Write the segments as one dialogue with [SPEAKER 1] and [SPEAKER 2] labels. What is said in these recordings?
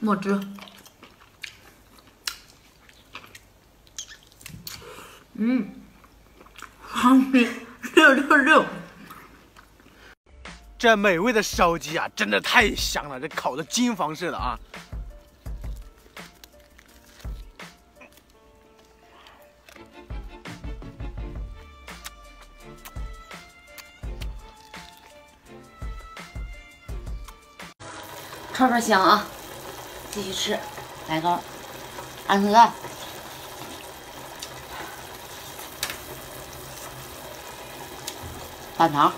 [SPEAKER 1] 墨汁。嗯，黄皮六六六。
[SPEAKER 2] 这美味的烧鸡啊，真的太香了！这烤的金黄色的啊。
[SPEAKER 3] 串串香啊，继续吃，来个鹌鹑蛋，半糖，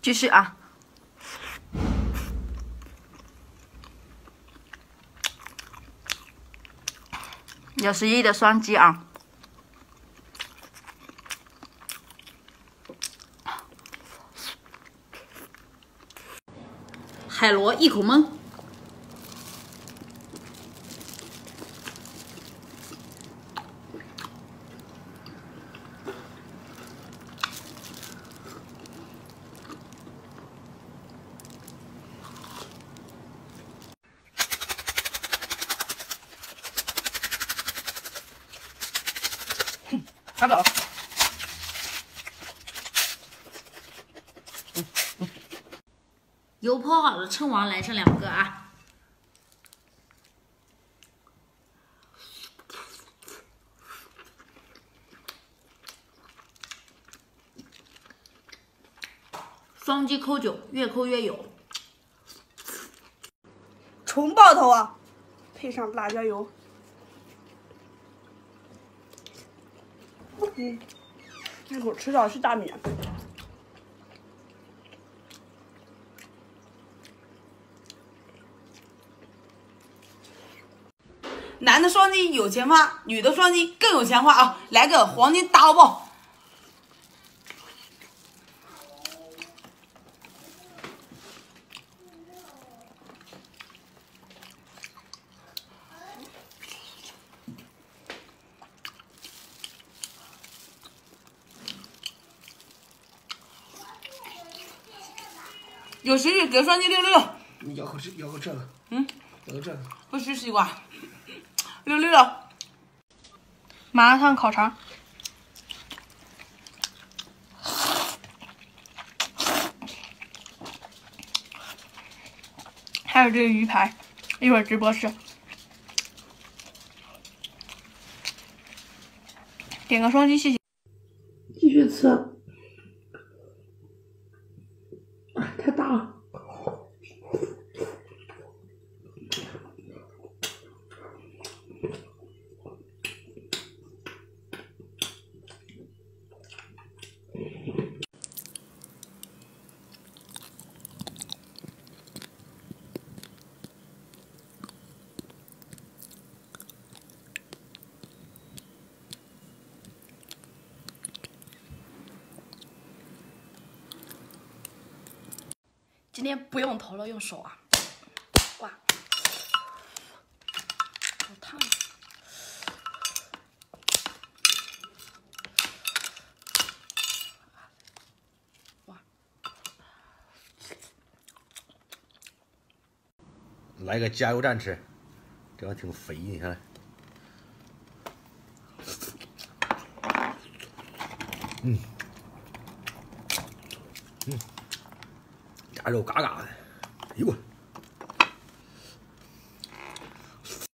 [SPEAKER 1] 继续啊，有十一的双击啊。
[SPEAKER 3] 海螺一口闷，
[SPEAKER 1] 拿走。油泼好了，称王来上两个啊！双击扣九，越扣越有。
[SPEAKER 4] 纯爆头啊，配上辣椒油。嗯，一口吃到是大米。男的双击有钱花，女的双击更有钱花啊！来个黄金大红包！有食欲给双击六六六。
[SPEAKER 2] 你咬口这，咬口这个。
[SPEAKER 4] 嗯，
[SPEAKER 2] 咬这个。
[SPEAKER 4] 不吃西瓜。六六六，
[SPEAKER 1] 麻辣烫烤肠，还有这个鱼排，一会儿直播吃。点个双击，谢谢。
[SPEAKER 4] 继续吃，
[SPEAKER 1] 今天不用头了，用手啊！
[SPEAKER 2] 来个加油站吃，这玩意挺肥，你看。嗯，嗯。大肉嘎嘎的，哎呦！